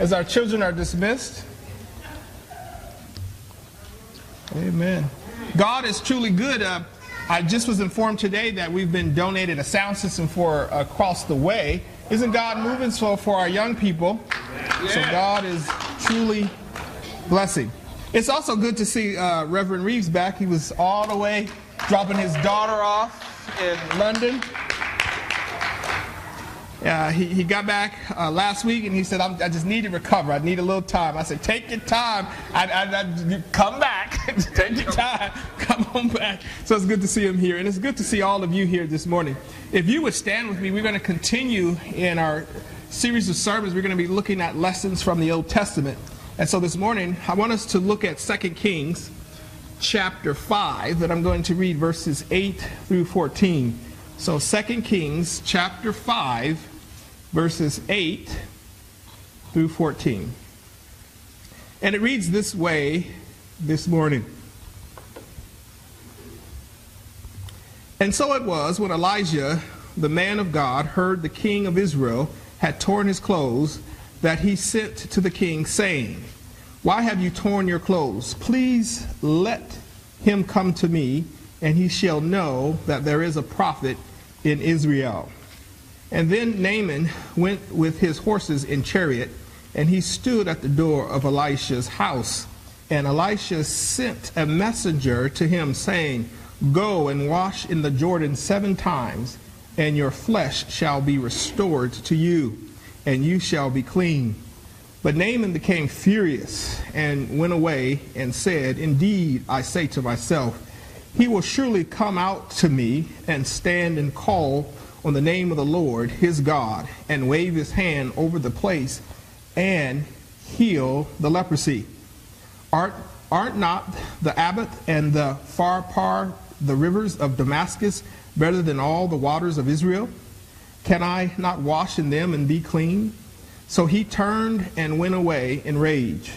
As our children are dismissed. Amen. God is truly good. Uh, I just was informed today that we've been donated a sound system for across the way. Isn't God moving so for our young people? So God is truly blessing. It's also good to see uh, Reverend Reeves back. He was all the way dropping his daughter off in London. Uh, he, he got back uh, last week and he said, i just need to recover. I need a little time. I said, take your time. I, I, I come back. take your time. Come on back. So it's good to see him here. And it's good to see all of you here this morning. If you would stand with me, we're going to continue in our series of sermons. We're going to be looking at lessons from the Old Testament. And so this morning, I want us to look at 2 Kings chapter 5, and I'm going to read verses 8 through 14. So 2 Kings chapter 5, verses 8 through 14. And it reads this way this morning. And so it was when Elijah, the man of God, heard the king of Israel had torn his clothes, that he sent to the king, saying, Why have you torn your clothes? Please let him come to me, and he shall know that there is a prophet in Israel. And then Naaman went with his horses in chariot, and he stood at the door of Elisha's house. And Elisha sent a messenger to him, saying, Go and wash in the Jordan seven times, and your flesh shall be restored to you, and you shall be clean. But Naaman became furious and went away and said, Indeed, I say to myself, he will surely come out to me and stand and call on the name of the Lord his God and wave his hand over the place and heal the leprosy. Aren't, aren't not the abbot and the Pharpar, the rivers of Damascus, better than all the waters of Israel? Can I not wash in them and be clean? So he turned and went away in rage.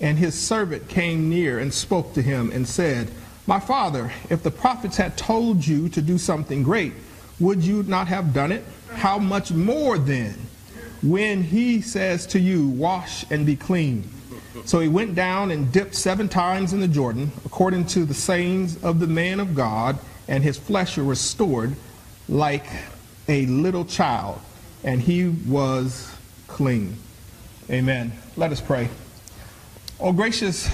And his servant came near and spoke to him and said, My father, if the prophets had told you to do something great, would you not have done it? How much more then when he says to you, Wash and be clean? So he went down and dipped seven times in the Jordan, according to the sayings of the man of God, and his flesh was restored like a little child, and he was clean. Amen. Let us pray. Oh, gracious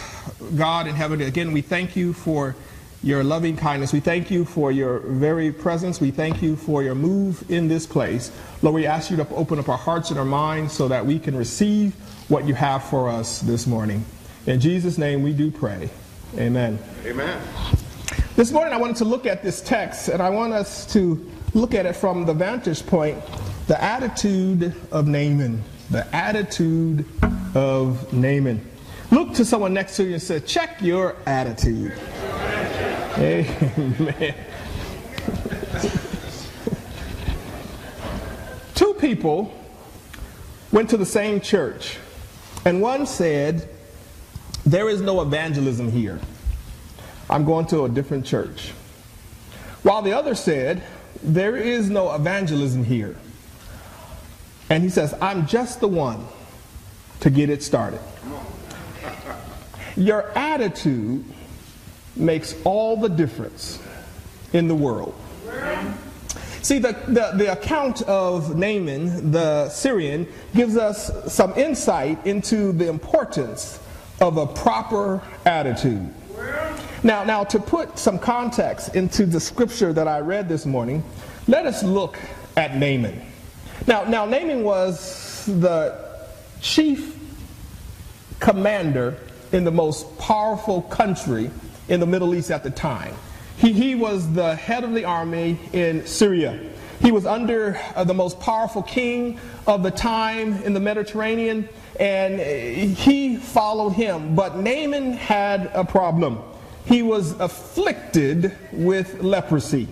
God in heaven, again, we thank you for your loving kindness. We thank you for your very presence. We thank you for your move in this place. Lord, we ask you to open up our hearts and our minds so that we can receive what you have for us this morning. In Jesus' name we do pray. Amen. Amen. This morning I wanted to look at this text and I want us to look at it from the vantage point the attitude of Naaman. The attitude of Naaman. Look to someone next to you and say, check your attitude. Amen. Two people went to the same church, and one said, There is no evangelism here. I'm going to a different church. While the other said, There is no evangelism here. And he says, I'm just the one to get it started. Your attitude makes all the difference in the world. See, the, the, the, account of Naaman, the Syrian, gives us some insight into the importance of a proper attitude. Now, now, to put some context into the scripture that I read this morning, let us look at Naaman. Now, now Naaman was the chief commander in the most powerful country in the Middle East at the time. He, he was the head of the army in Syria. He was under uh, the most powerful king of the time in the Mediterranean, and he followed him. But Naaman had a problem. He was afflicted with leprosy.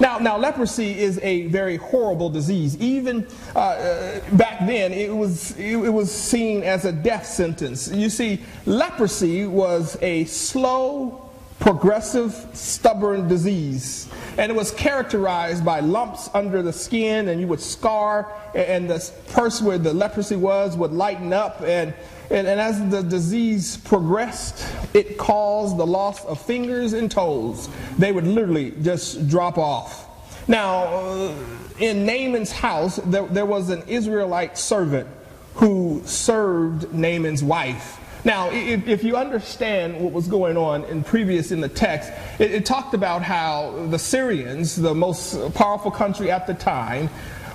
Now, now leprosy is a very horrible disease. Even uh, uh, back then, it was, it, it was seen as a death sentence. You see, leprosy was a slow, progressive, stubborn disease. And it was characterized by lumps under the skin, and you would scar, and the person where the leprosy was would lighten up. And, and, and as the disease progressed, it caused the loss of fingers and toes. They would literally just drop off. Now, uh, in Naaman's house, there, there was an Israelite servant who served Naaman's wife. Now, if, if, you understand what was going on in previous in the text, it, it talked about how the Syrians, the most powerful country at the time,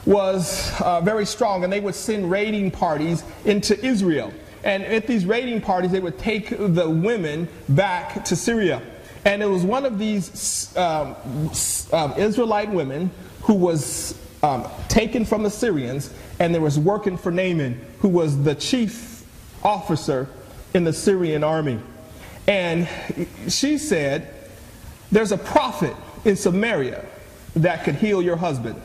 was uh, very strong, and they would send raiding parties into Israel. And at these raiding parties, they would take the women back to Syria. And it was one of these um, um, Israelite women who was um, taken from the Syrians, and there was working for Naaman, who was the chief officer in the Syrian army. And she said, There's a prophet in Samaria that could heal your husband.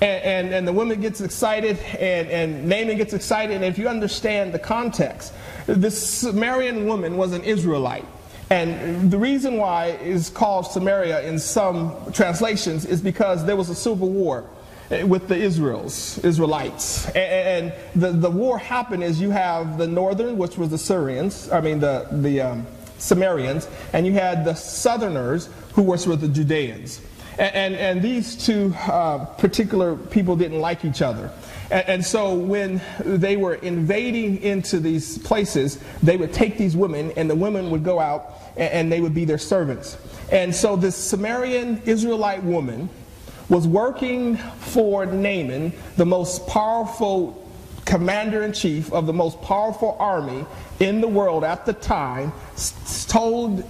And, and, and, the woman gets excited, and, and Naaman gets excited. And if you understand the context, this Samaritan woman was an Israelite. And the reason why it's called Samaria in some translations is because there was a civil war with the Israels, Israelites. And, the, the war happened as you have the northern, which was the Syrians, I mean the, the um, Sumerians, and you had the southerners, who were sort of the Judeans. And, and, and these two uh, particular people didn't like each other. And, and, so when they were invading into these places, they would take these women, and the women would go out and, and they would be their servants. And so this Sumerian Israelite woman was working for Naaman, the most powerful commander in chief of the most powerful army in the world at the time, told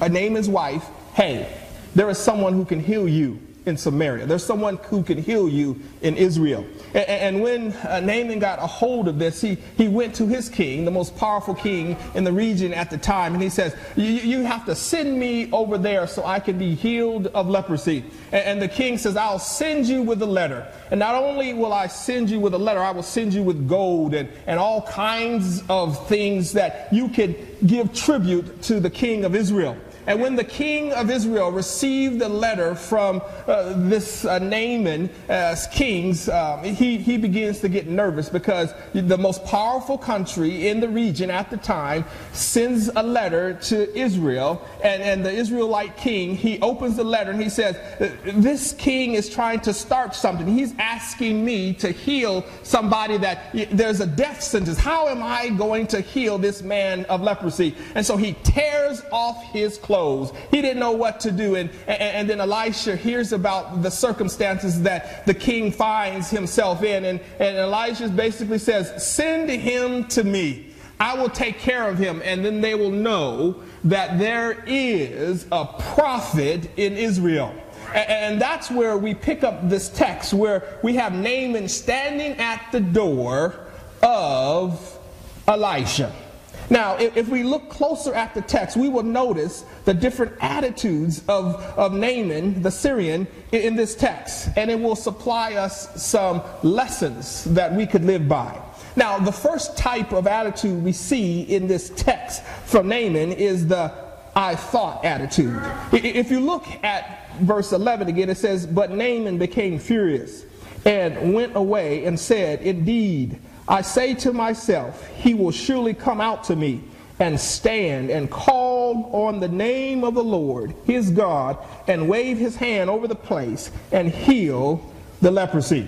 a Naaman's wife, Hey, there is someone who can heal you in Samaria. There's someone who can heal you in Israel. And, and when uh, Naaman got a hold of this, he, he went to his king, the most powerful king in the region at the time, and he says, You have to send me over there so I can be healed of leprosy. And, and the king says, I'll send you with a letter. And not only will I send you with a letter, I will send you with gold and, and all kinds of things that you could give tribute to the king of Israel. And when the king of Israel received the letter from uh, this uh, Naaman as kings, um, he, he begins to get nervous because the most powerful country in the region at the time sends a letter to Israel. And, and the Israelite king, he opens the letter and he says, This king is trying to start something. He's asking me to heal somebody that there's a death sentence. How am I going to heal this man of leprosy? And so he tears off his clothes clothes. He didn't know what to do. And, and, and then Elisha hears about the circumstances that the king finds himself in. And, and Elisha basically says, Send him to me. I will take care of him. And then they will know that there is a prophet in Israel. And that's where we pick up this text where we have Naaman standing at the door of Elisha. Now, if, we look closer at the text, we will notice the different attitudes of, of Naaman, the Syrian, in, in this text, and it will supply us some lessons that we could live by. Now, the first type of attitude we see in this text from Naaman is the I thought attitude. If you look at verse 11 again, it says, But Naaman became furious and went away and said, Indeed, I say to myself, He will surely come out to me and stand and call on the name of the Lord, his God, and wave his hand over the place and heal the leprosy.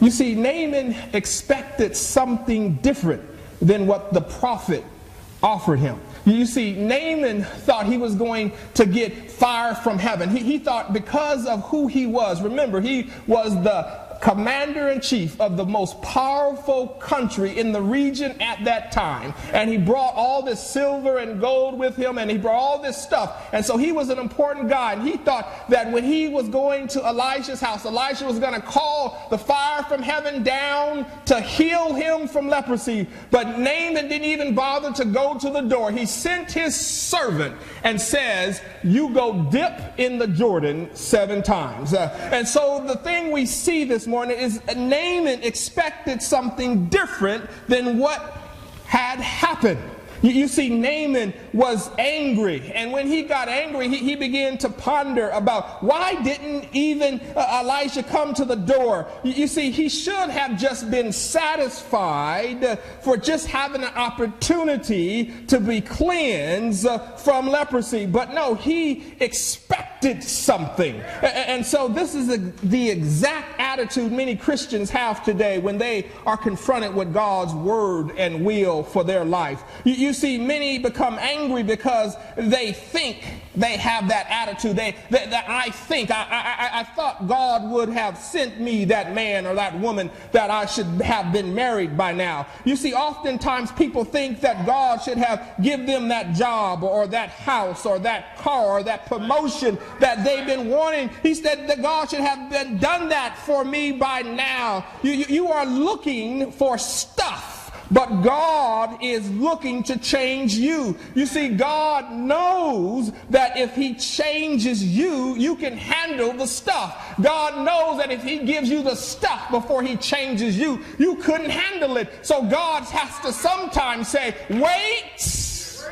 You see, Naaman expected something different than what the prophet offered him. You see, Naaman thought he was going to get fire from heaven. He, he thought because of who he was, remember, he was the commander in chief of the most powerful country in the region at that time. And he brought all this silver and gold with him, and he brought all this stuff. And so he was an important guy. And he thought that when he was going to Elijah's house, Elijah was going to call the fire from heaven down to heal him from leprosy. But Naaman didn't even bother to go to the door. He sent his servant and says, You go dip in the Jordan seven times. Uh, and so the thing we see this morning is Naaman expected something different than what had happened. You, you see, Naaman was angry, and when he got angry, he, he began to ponder about why didn't even uh, Elijah come to the door? You, you see, he should have just been satisfied for just having an opportunity to be cleansed uh, from leprosy, but no, he expected something. And so, this is the exact attitude many Christians have today when they are confronted with God's word and will for their life. You, you see, many become angry because they think they have that attitude. They, I think, I, I, I thought God would have sent me that man or that woman that I should have been married by now. You see, oftentimes people think that God should have give them that job or that house or that car or that promotion that they've been wanting. He said that God should have been done that for me by now. You, you, you are looking for stuff but God is looking to change you. You see, God knows that if He changes you, you can handle the stuff. God knows that if He gives you the stuff before He changes you, you couldn't handle it. So God has to sometimes say, wait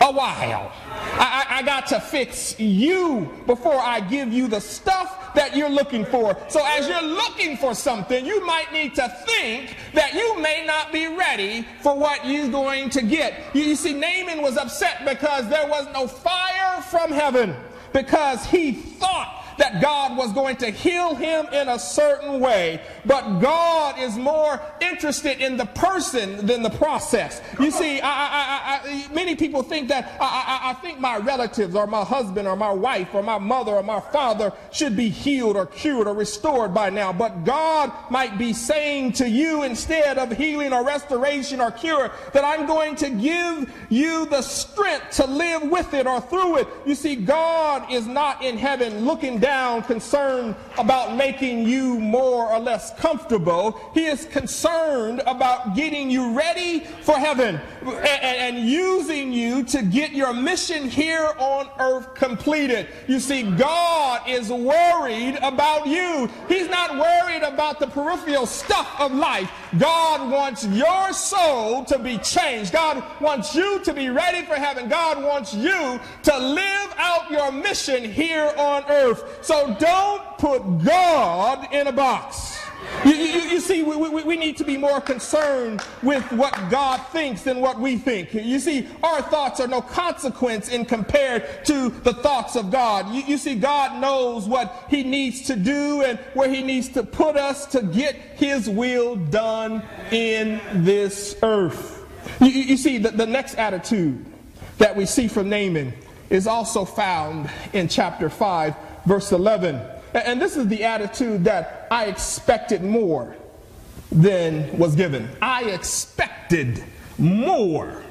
a while. I, I, I, got to fix you before I give you the stuff that you're looking for. So as you're looking for something, you might need to think that you may not be ready for what you're going to get. You, you see, Naaman was upset because there was no fire from heaven because he thought that God was going to heal him in a certain way, but God is more interested in the person than the process. You see, I, I, I, many people think that I, think my relatives or my husband or my wife or my mother or my father should be healed or cured or restored by now, but God might be saying to you instead of healing or restoration or cure that I'm going to give you the strength to live with it or through it. You see, God is not in heaven looking down concerned about making you more or less comfortable. He is concerned about getting you ready for heaven and, and, using you to get your mission here on earth completed. You see, God is worried about you. He's not worried about the peripheral stuff of life. God wants your soul to be changed. God wants you to be ready for heaven. God wants you to live out your mission here on earth. So don't put God in a box. You, you, you, see, we, we, we, need to be more concerned with what God thinks than what we think. You see, our thoughts are no consequence in compared to the thoughts of God. You, you see, God knows what He needs to do and where He needs to put us to get His will done in this earth. You, see, the, the next attitude that we see from Naaman is also found in chapter 5 verse 11. And this is the attitude that I expected more than was given. I expected more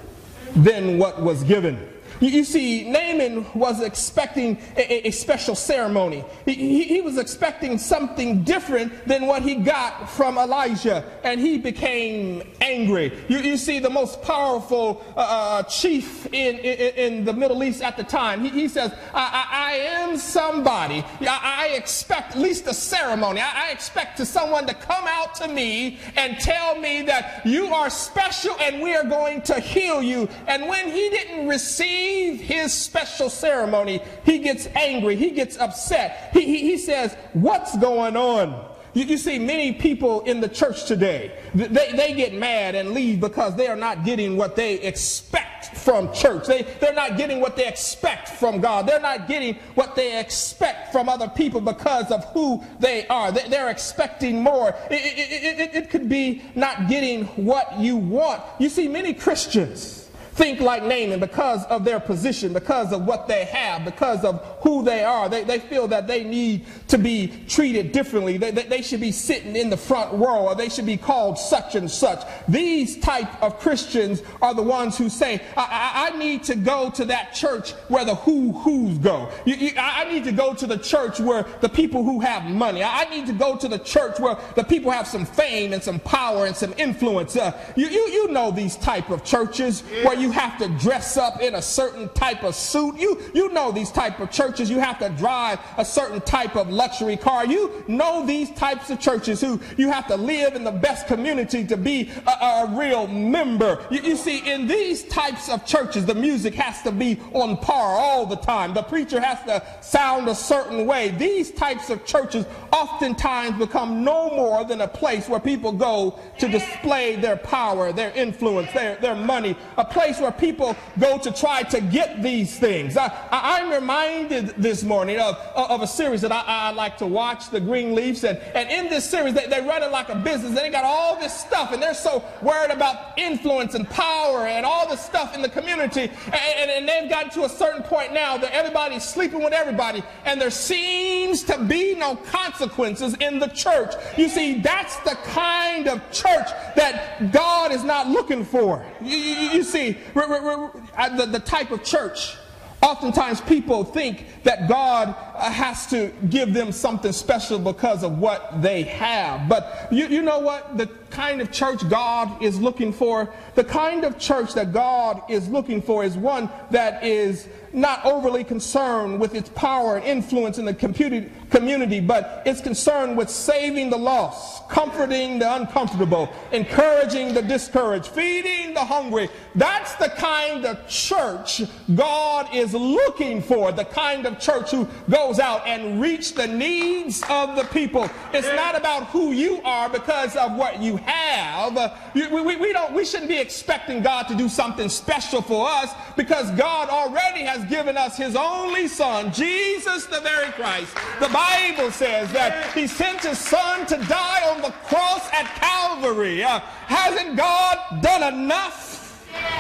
than what was given. You see, Naaman was expecting a, a special ceremony. He, he, was expecting something different than what he got from Elijah, and he became angry. You, you see, the most powerful uh, uh chief in, in, in, the Middle East at the time, he, he says, I, I, I, am somebody. I, I, expect at least a ceremony. I, I expect to someone to come out to me and tell me that you are special and we are going to heal you. And when he didn't receive his special ceremony, he gets angry, he gets upset. He, he, he says, What's going on? You, you, see, many people in the church today, they, they get mad and leave because they are not getting what they expect from church. They, they're not getting what they expect from God. They're not getting what they expect from other people because of who they are. They, are expecting more. It, it, it, it could be not getting what you want. You see, many Christians, think like Naaman because of their position, because of what they have, because of who they are. They, they feel that they need to be treated differently. They, they, they, should be sitting in the front row or they should be called such and such. These type of Christians are the ones who say, I, I, I need to go to that church where the who-who's go. You, you, I need to go to the church where the people who have money. I, I need to go to the church where the people have some fame and some power and some influence. Uh, you, you, you know these type of churches where you have to dress up in a certain type of suit. You, you know these type of churches. You have to drive a certain type of luxury car. You know these types of churches who you have to live in the best community to be a, a real member. You, you see, in these types of churches, the music has to be on par all the time. The preacher has to sound a certain way. These types of churches oftentimes become no more than a place where people go to display their power, their influence, their, their money, a place where people go to try to get these things. I, am reminded this morning of, of a series that I, I, like to watch, The Greenleafs, and, and in this series, they, they run it like a business, they got all this stuff, and they're so worried about influence and power and all this stuff in the community, and, and, and they've gotten to a certain point now that everybody's sleeping with everybody, and there seems to be no consequences in the church. You see, that's the kind of church that God is not looking for. You, you, you see, the, the type of church Oftentimes, people think that God uh, has to give them something special because of what they have. But you, you know what? The kind of church God is looking for, the kind of church that God is looking for is one that is not overly concerned with its power and influence in the community, but it's concerned with saving the lost, comforting the uncomfortable, encouraging the discouraged, feeding the hungry. That's the kind of church God is looking for, the kind of church who goes out and reach the needs of the people. It's not about who you are because of what you have. We, we, we, don't, we shouldn't be expecting God to do something special for us because God already has given us his only son, Jesus the very Christ. The Bible says that he sent his son to die on the cross at Calvary. Uh, hasn't God done enough?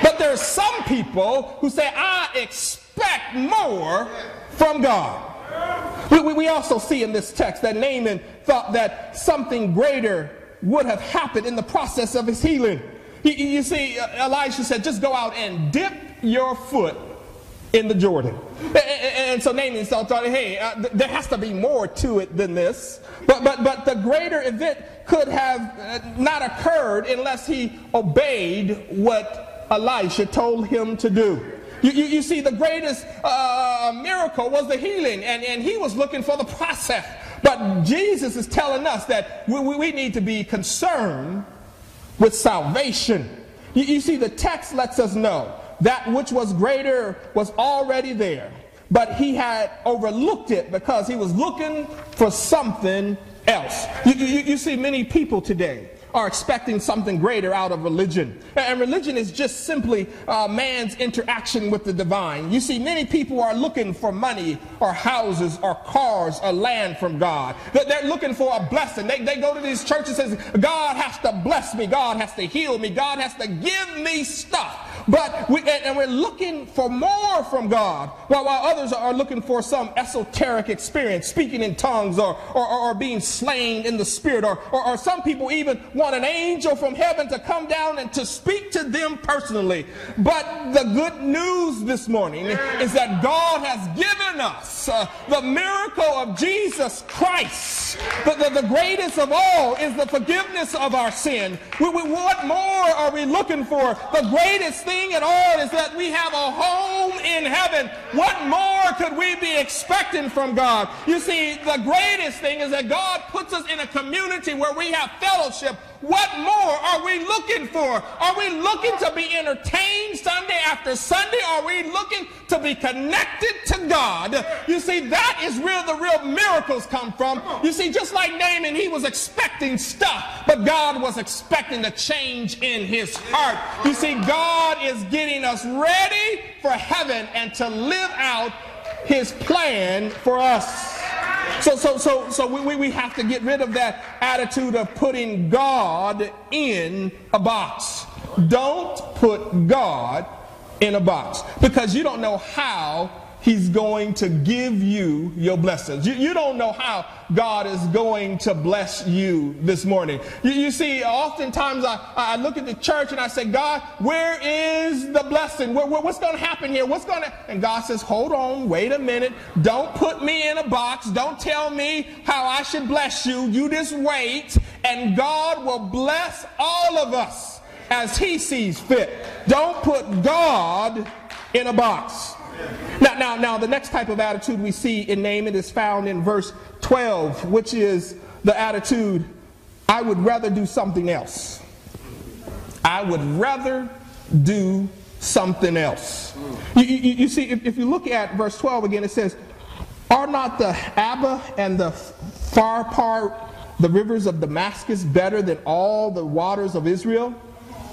But there are some people who say, I expect more from God. We, we, we also see in this text that Naaman thought that something greater would have happened in the process of his healing. He, you see, uh, Elisha said, just go out and dip your foot in the Jordan. And so Naaman thought, hey, uh, there has to be more to it than this. But, but, but the greater event could have uh, not occurred unless he obeyed what Elisha told him to do. You, you, you see, the greatest uh, miracle was the healing, and, and he was looking for the process. But Jesus is telling us that we, we need to be concerned with salvation. You, you see, the text lets us know that which was greater was already there, but he had overlooked it because he was looking for something else. You, you, you see, many people today are expecting something greater out of religion. And religion is just simply uh, man's interaction with the divine. You see, many people are looking for money or houses or cars or land from God. They're looking for a blessing. They, they go to these churches and say, God has to bless me. God has to heal me. God has to give me stuff. But we, and we're looking for more from God, while, while others are looking for some esoteric experience, speaking in tongues or, or, or being slain in the spirit, or, or, or some people even want an angel from heaven to come down and to speak to them personally. But the good news this morning is that God has given us uh, the miracle of Jesus Christ. The, the, the, greatest of all is the forgiveness of our sin. We, we, what more are we looking for? The greatest thing at all is that we have a home in heaven. What more could we be expecting from God? You see, the greatest thing is that God puts us in a community where we have fellowship what more are we looking for? Are we looking to be entertained Sunday after Sunday? Are we looking to be connected to God? You see, that is where the real miracles come from. You see, just like Naaman, he was expecting stuff, but God was expecting a change in his heart. You see, God is getting us ready for heaven and to live out his plan for us. So, so, so, so we, we have to get rid of that attitude of putting God in a box. Don't put God in a box because you don't know how He's going to give you your blessings. You, you, don't know how God is going to bless you this morning. You, you see, oftentimes I, I look at the church and I say, God, where is the blessing? Where, where, what's going to happen here? What's going to, and God says, hold on, wait a minute. Don't put me in a box. Don't tell me how I should bless you. You just wait and God will bless all of us as he sees fit. Don't put God in a box. Now, now, now, the next type of attitude we see in Naaman is found in verse 12, which is the attitude, I would rather do something else. I would rather do something else. You, you, you see, if, if, you look at verse 12 again, it says, Are not the Abba and the Pharpar, the rivers of Damascus, better than all the waters of Israel?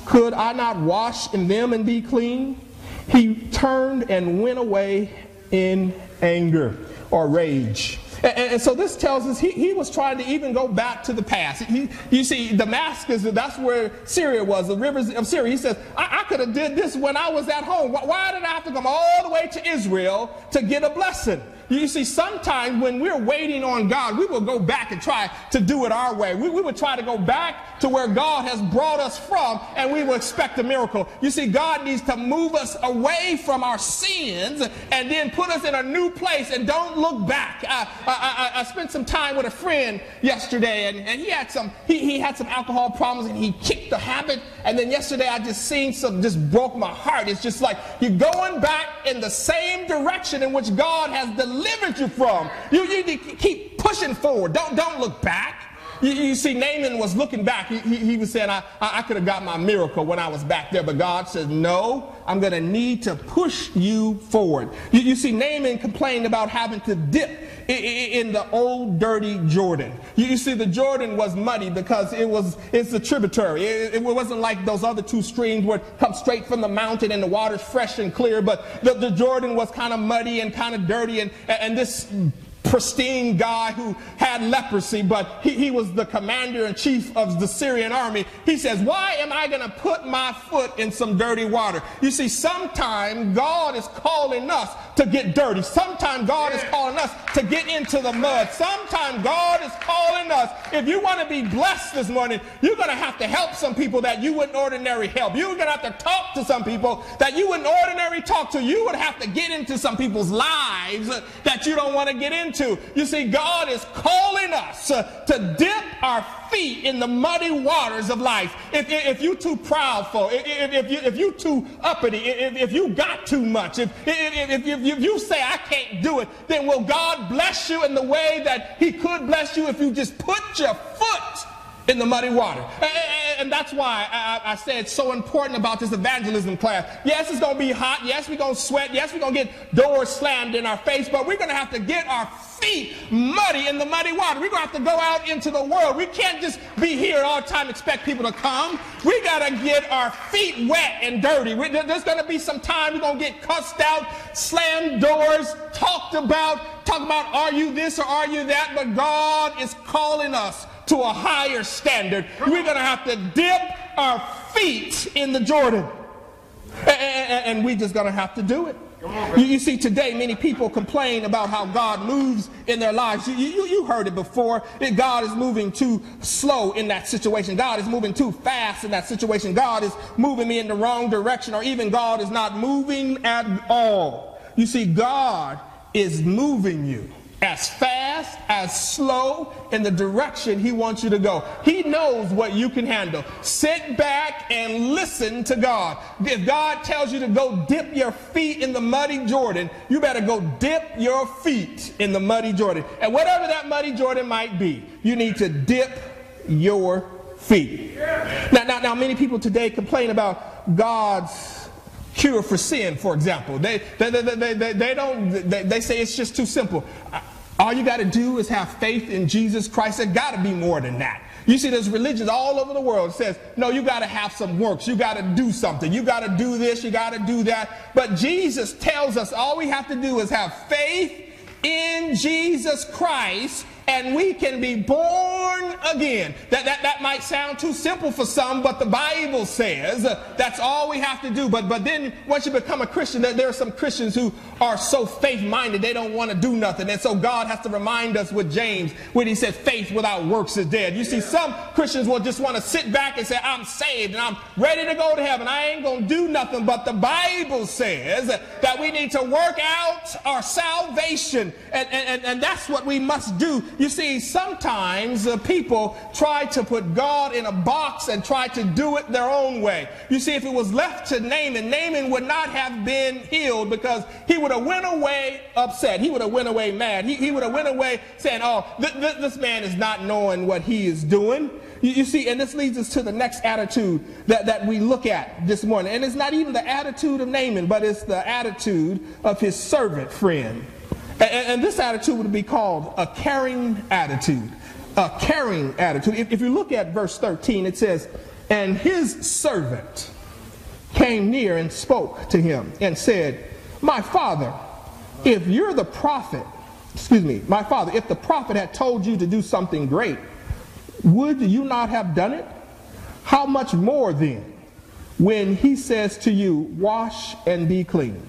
Could I not wash in them and be clean? He turned and went away in anger or rage. And, and, so this tells us he, he was trying to even go back to the past. He, you see, Damascus, that's where Syria was, the rivers of Syria. He says, I, I could have did this when I was at home. Why, why did I have to come all the way to Israel to get a blessing? You see, sometimes when we're waiting on God, we will go back and try to do it our way. We, we would try to go back to where God has brought us from, and we will expect a miracle. You see, God needs to move us away from our sins and then put us in a new place and don't look back. I, I, I, I spent some time with a friend yesterday, and, and he had some he, he had some alcohol problems, and he kicked the habit. And then yesterday, I just seen some just broke my heart. It's just like you're going back in the same direction in which God has delivered delivered you from. You, you need to keep pushing forward. Don't, don't look back. You, you, see, Naaman was looking back. He, he, he was saying, I, I could have got my miracle when I was back there. But God says, No, I'm going to need to push you forward. You, you see, Naaman complained about having to dip in, the old, dirty Jordan. You, you, see, the Jordan was muddy because it was it's a tributary. It, it wasn't like those other two streams where come straight from the mountain and the water's fresh and clear. But the, the Jordan was kind of muddy and kind of dirty. And, and this pristine guy who had leprosy, but he, he was the commander in chief of the Syrian army. He says, Why am I going to put my foot in some dirty water? You see, sometimes God is calling us to get dirty. Sometimes God is calling us to get into the mud. Sometimes God is calling us. If you want to be blessed this morning, you're going to have to help some people that you wouldn't ordinarily help. You're going to have to talk to some people that you wouldn't ordinarily talk to. You would have to get into some people's lives that you don't want to get into. You see, God is calling us uh, to dip our feet in the muddy waters of life. If, if you're too proudful, if, if, you, if you're too uppity, if, if you got too much, if, if, if, if you say, I can't do it, then will God bless you in the way that He could bless you if you just put your foot in the muddy water. And that's why I, said it's so important about this evangelism class. Yes, it's going to be hot. Yes, we're going to sweat. Yes, we're going to get doors slammed in our face, but we're going to have to get our feet muddy in the muddy water. We're going to have to go out into the world. We can't just be here all the time expect people to come. We got to get our feet wet and dirty. There's going to be some time we're going to get cussed out, slammed doors, talked about, talk about are you this or are you that, but God is calling us to a higher standard. We're going to have to dip our feet in the Jordan. And, we just going to have to do it. You, you, see, today many people complain about how God moves in their lives. You, you, you heard it before. God is moving too slow in that situation. God is moving too fast in that situation. God is moving me in the wrong direction, or even God is not moving at all. You see, God is moving you as fast, as slow in the direction he wants you to go. He knows what you can handle. Sit back and listen to God. If God tells you to go dip your feet in the muddy Jordan, you better go dip your feet in the muddy Jordan. And whatever that muddy Jordan might be, you need to dip your feet. Now, now, now many people today complain about God's cure for sin, for example. They, they, they, they, they don't, they, they say it's just too simple. Uh, all you got to do is have faith in Jesus Christ. There got to be more than that. You see, there's religions all over the world says, no, you got to have some works. You got to do something. You got to do this. You got to do that. But Jesus tells us all we have to do is have faith in Jesus Christ and we can be born again. That, that, that might sound too simple for some, but the Bible says that's all we have to do. But, but then once you become a Christian, there, there are some Christians who are so faith minded they don't want to do nothing. And so God has to remind us with James when he said faith without works is dead. You see, some Christians will just want to sit back and say, I'm saved and I'm ready to go to heaven. I ain't going to do nothing. But the Bible says that we need to work out our salvation. And, and, and that's what we must do. You see, sometimes uh, people try to put God in a box and try to do it their own way. You see, if it was left to Naaman, Naaman would not have been healed because he would have went away upset. He would have went away mad. He, he would have went away saying, oh, th- th- this man is not knowing what he is doing. You, you, see, and this leads us to the next attitude that, that we look at this morning. And it's not even the attitude of Naaman, but it's the attitude of his servant friend. And, and this attitude would be called a caring attitude. A caring attitude. If, if you look at verse 13, it says, And his servant came near and spoke to him and said, My father, if you're the prophet, excuse me, my father, if the prophet had told you to do something great, would you not have done it? How much more then when he says to you, Wash and be clean?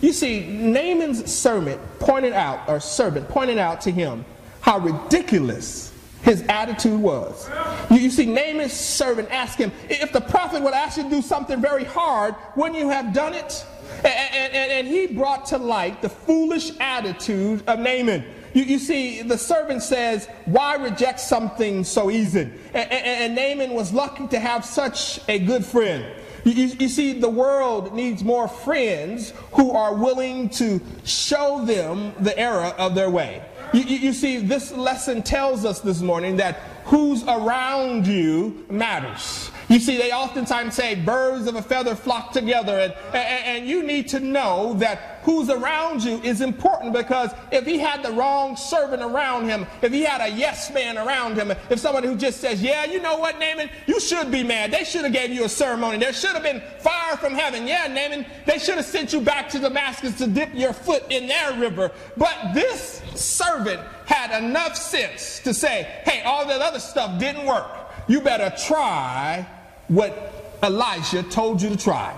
You see, Naaman's servant pointed out, or servant pointed out to him how ridiculous his attitude was. You, you, see, Naaman's servant asked him, if the prophet would ask you to do something very hard, wouldn't you have done it? And, and, and he brought to light the foolish attitude of Naaman. You, you, see, the servant says, Why reject something so easy? And, and, and Naaman was lucky to have such a good friend. You, you, see, the world needs more friends who are willing to show them the error of their way. You, you, see, this lesson tells us this morning that who's around you matters. You see, they oftentimes say birds of a feather flock together, and, and, and, you need to know that who's around you is important because if he had the wrong servant around him, if he had a yes man around him, if somebody who just says, yeah, you know what, Naaman, you should be mad. They should have gave you a ceremony. There should have been fire from heaven. Yeah, Naaman, they should have sent you back to Damascus to dip your foot in their river. But this servant had enough sense to say, hey, all that other stuff didn't work. You better try what Elisha told you to try.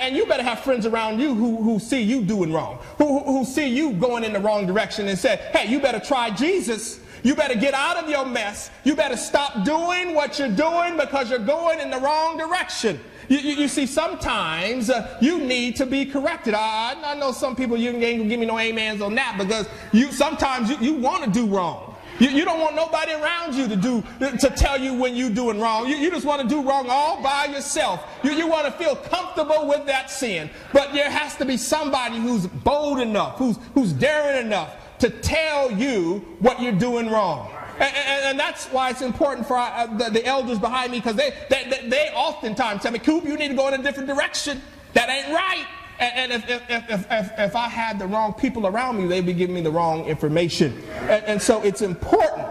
And you better have friends around you who, who see you doing wrong, who, who see you going in the wrong direction and say, hey, you better try Jesus. You better get out of your mess. You better stop doing what you're doing because you're going in the wrong direction. You, you, you see, sometimes uh, you need to be corrected. I, I know some people, you ain't gonna give me no amens on that because you sometimes you, you want to do wrong. You, you, don't want nobody around you to do to tell you when you're doing wrong. You, you just want to do wrong all by yourself. You, you want to feel comfortable with that sin. But there has to be somebody who's bold enough, who's, who's daring enough to tell you what you're doing wrong. And, and, and, that's why it's important for uh, the, the, elders behind me because they, they, they oftentimes tell me, Coop, you need to go in a different direction. That ain't right. And, if, if, if, if, if I had the wrong people around me, they'd be giving me the wrong information. And, and so it's important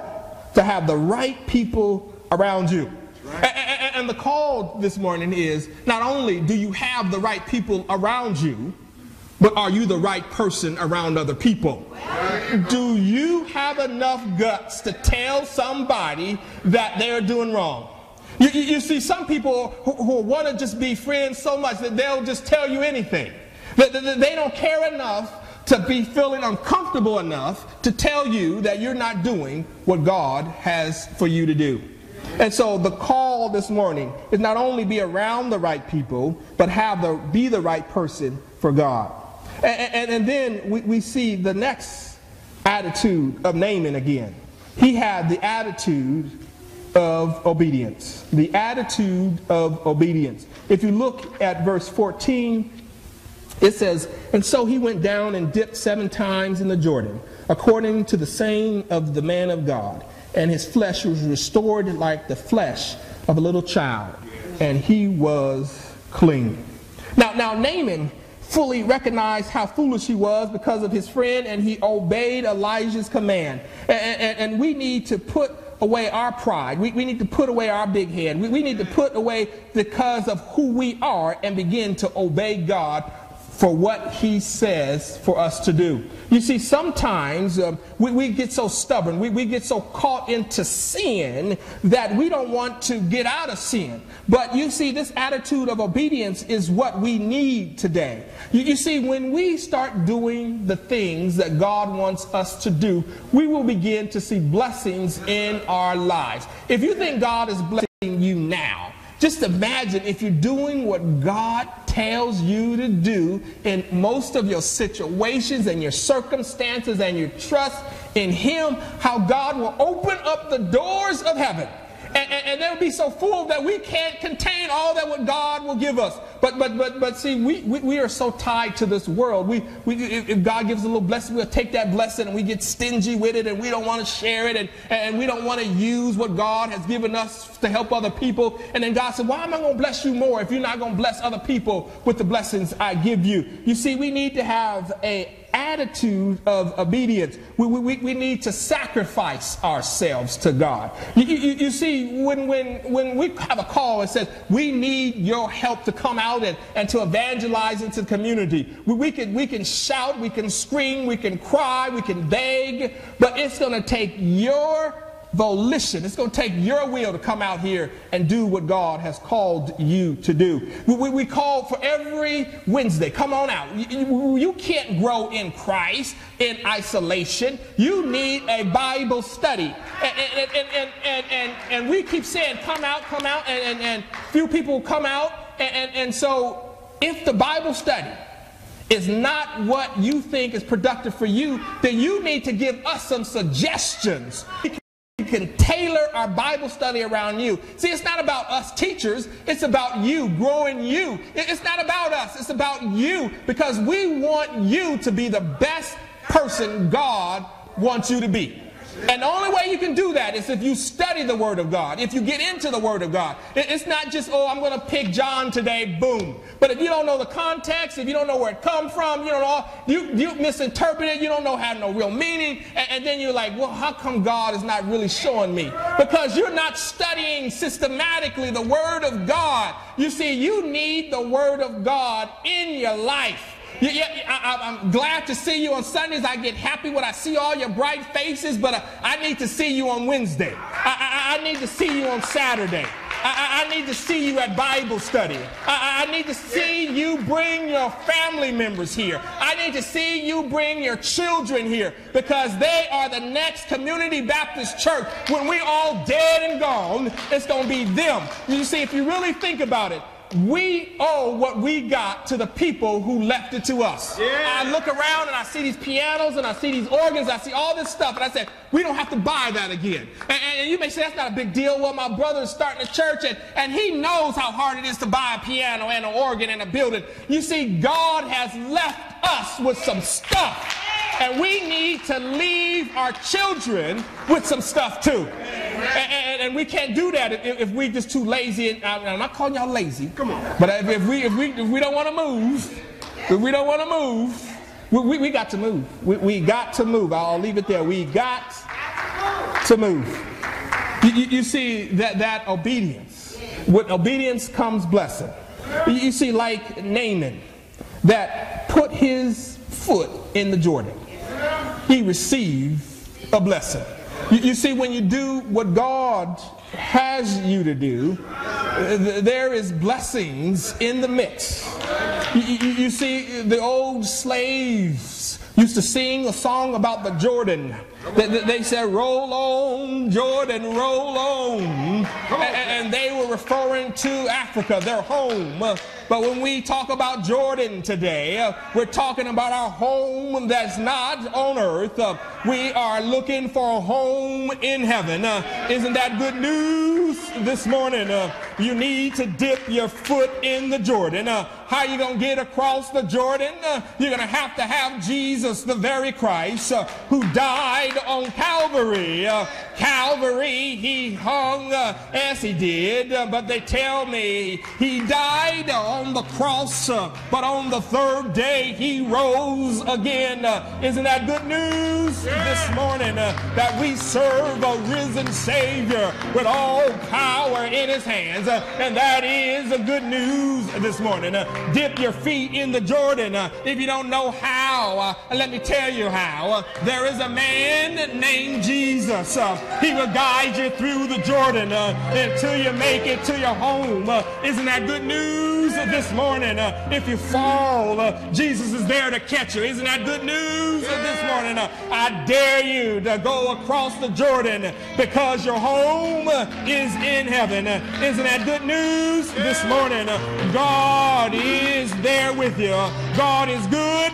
to have the right people around you. And, and, and the call this morning is not only do you have the right people around you, but are you the right person around other people? Do you have enough guts to tell somebody that they're doing wrong? You, you, you see, some people who, who want to just be friends so much that they'll just tell you anything. They, don't care enough to be feeling uncomfortable enough to tell you that you're not doing what God has for you to do. And so the call this morning is not only be around the right people, but have the be the right person for God. And, and, and then we, we see the next attitude of Naaman again. He had the attitude of obedience. The attitude of obedience. If you look at verse 14, it says, And so he went down and dipped seven times in the Jordan, according to the saying of the man of God. And his flesh was restored like the flesh of a little child, and he was clean. Now, now Naaman fully recognized how foolish he was because of his friend, and he obeyed Elijah's command. And, and, and we need to put away our pride. We, we need to put away our big head. We, we need to put away because of who we are and begin to obey God for what he says for us to do. You see, sometimes um, we, we, get so stubborn, we, we get so caught into sin that we don't want to get out of sin. But you see, this attitude of obedience is what we need today. You, you see, when we start doing the things that God wants us to do, we will begin to see blessings in our lives. If you think God is blessing you now, Just imagine if you're doing what God tells you to do in most of your situations and your circumstances and your trust in Him, how God will open up the doors of heaven and, and, they'll be so full that we can't contain all that what God will give us. But but but but see, we, we, we are so tied to this world. We, we if God gives a little blessing, we'll take that blessing and we get stingy with it and we don't want to share it and, and we don't want to use what God has given us to help other people. And then God said, Why am I going to bless you more if you're not going to bless other people with the blessings I give you? You see, we need to have a attitude of obedience. We, we, we need to sacrifice ourselves to God. You, you, you, see, when, when, when we have a call that says we need your help to come out and, and to evangelize into the community, we, we, can, we can shout, we can scream, we can cry, we can beg, but it's going to take your volition. It's going to take your will to come out here and do what God has called you to do. We, we, call for every Wednesday, come on out. You, you, can't grow in Christ in isolation. You need a Bible study. And, and, and, and, and, and we keep saying, come out, come out, and, and, and few people come out. And, and, and so if the Bible study is not what you think is productive for you, then you need to give us some suggestions can tailor our Bible study around you. See, it's not about us teachers, it's about you, growing you. It's not about us, it's about you because we want you to be the best person God wants you to be. And the only way you can do that is if you study the Word of God, if you get into the Word of God. It's not just, oh, I'm going to pick John today, boom. But if you don't know the context, if you don't know where it come from, you don't know, you, you misinterpret it, you don't know how no real meaning, and, and then you're like, well, how come God is not really showing me? Because you're not studying systematically the Word of God. You see, you need the Word of God in your life. Yeah, yeah, I, am glad to see you on Sundays. I get happy when I see all your bright faces, but uh, I need to see you on Wednesday. I, I, I need to see you on Saturday. I, I, need to see you at Bible study. I, I, need to see you bring your family members here. I need to see you bring your children here because they are the next Community Baptist Church. When we all dead and gone, it's going to be them. You see, if you really think about it, we owe what we got to the people who left it to us. Yeah. I look around and I see these pianos and I see these organs, I see all this stuff, and I said, we don't have to buy that again. And, and you may say, that's not a big deal. Well, my brother is starting a church and, and he knows how hard it is to buy a piano and an organ and a building. You see, God has left us with some stuff. And we need to leave our children with some stuff too. And, and, and we can't do that if, if we're just too lazy. And, I'm not calling y'all lazy. Come on. But if, if we, if, we, if we don't want to move, if we don't want to move, we, we, we, got to move. We, we got to move. I'll leave it there. We got to move. You, you, you see that, that obedience. With obedience comes blessing. You see, like Naaman, that put his foot in the Jordan he received a blessing. You, you, see, when you do what God has you to do, there is blessings in the midst. You, you, you see, the old slaves used to sing a song about the Jordan. They, they said, Roll on, Jordan, roll on. And they were referring to Africa, their home. But when we talk about Jordan today, uh, we're talking about our home that's not on earth. Uh, we are looking for a home in heaven. Uh, isn't that good news this morning? Uh, you need to dip your foot in the Jordan. Uh, how are you going to get across the Jordan? Uh, you're going to have to have Jesus, the very Christ, who died on Calvary. Calvary, he hung as he did, but they tell me he died on the cross, uh, but on the third day he rose again. Uh, isn't that good news yeah. this morning uh, that we serve a risen Savior with all power in his hands? Uh, and that is a good news this morning. Uh, dip your feet in the Jordan. Uh, if you don't know how, let me tell you how. there is a man named Jesus. he will guide you through the Jordan until you make it to your home. isn't that good news? this morning? Uh, if you fall, uh, Jesus is there to catch you. Isn't that good news I dare you to go across the Jordan because your home is in heaven. Isn't that good news this morning? God is there with you. God is good.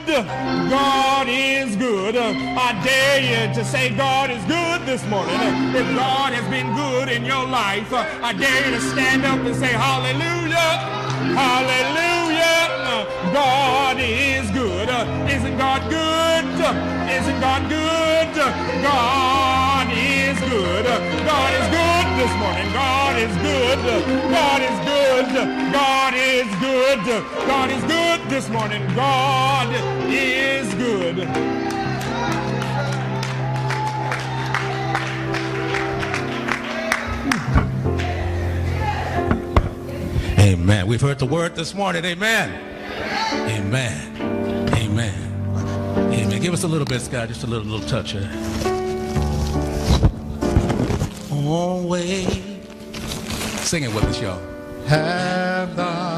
God is good. I dare you to say God is good this morning. If God has been good in your life, I dare you to stand up and say hallelujah. Hallelujah. God is good. Isn't God good? Isn't God good? God is good. God is good this morning. God is good. God is good. God is good. God is good this morning. God is good. Amen. We've heard the word this morning. Amen. Amen. Amen. Give us a little bit, Scott. Just a little, little touch here. Always. Sing it with us, y'all. Have thine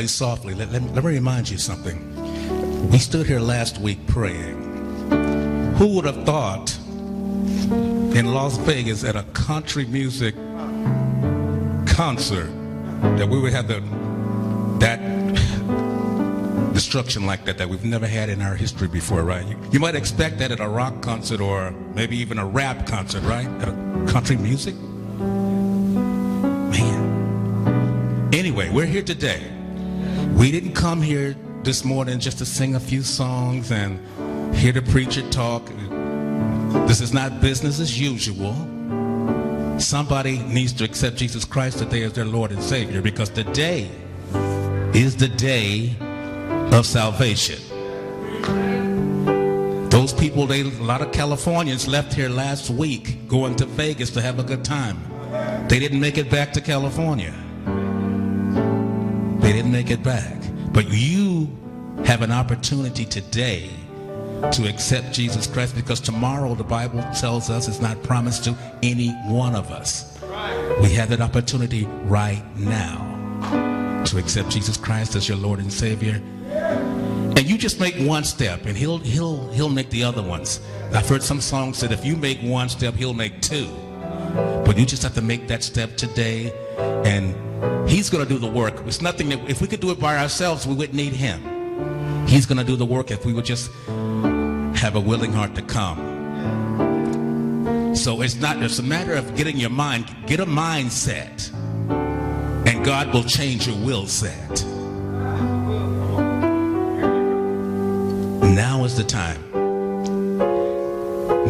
Plays softly, let, let, let me remind you something. We stood here last week praying. Who would have thought in Las Vegas at a country music concert that we would have the, that destruction like that that we've never had in our history before, right? You, you might expect that at a rock concert or maybe even a rap concert, right? At a country music. Man. Anyway, we're here today. We didn't come here this morning just to sing a few songs and hear the preacher talk. This is not business as usual. Somebody needs to accept Jesus Christ today as their Lord and Savior because today is the day of salvation. Those people, they, a lot of Californians left here last week going to Vegas to have a good time. They didn't make it back to California. They didn't make it back. But you have an opportunity today to accept Jesus Christ because tomorrow the Bible tells us it's not promised to any one of us. We have that opportunity right now to accept Jesus Christ as your Lord and Savior. And you just make one step and he'll he'll he'll make the other ones. I've heard some songs that if you make one step, he'll make two. But you just have to make that step today and he's going to do the work. It's nothing that if we could do it by ourselves, we wouldn't need him. He's going to do the work if we would just have a willing heart to come. So it's not it's a matter of getting your mind, get a mindset. And God will change your will set. Now is the time.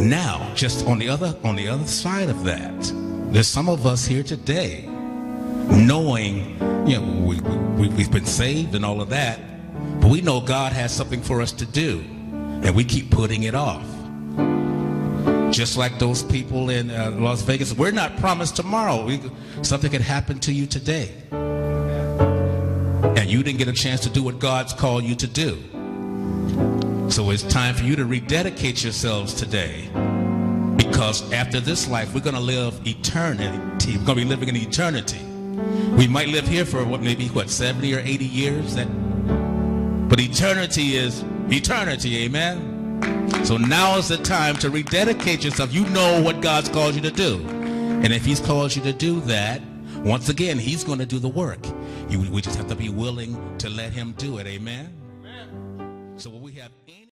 Now, just on the other on the other side of that, there's some of us here today knowing, you know, we, we, we've been saved and all of that, but we know God has something for us to do, and we keep putting it off. Just like those people in uh, Las Vegas, we're not promised tomorrow. We, something could happen to you today, and you didn't get a chance to do what God's called you to do. So it's time for you to rededicate yourselves today. Because after this life, we're going to live eternity. We're going to be living in eternity. We might live here for what, maybe what, 70 or 80 years? That, but eternity is eternity, amen? So now is the time to rededicate yourself. You know what God's called you to do. And if He's called you to do that, once again, He's going to do the work. You, we just have to be willing to let Him do it, amen?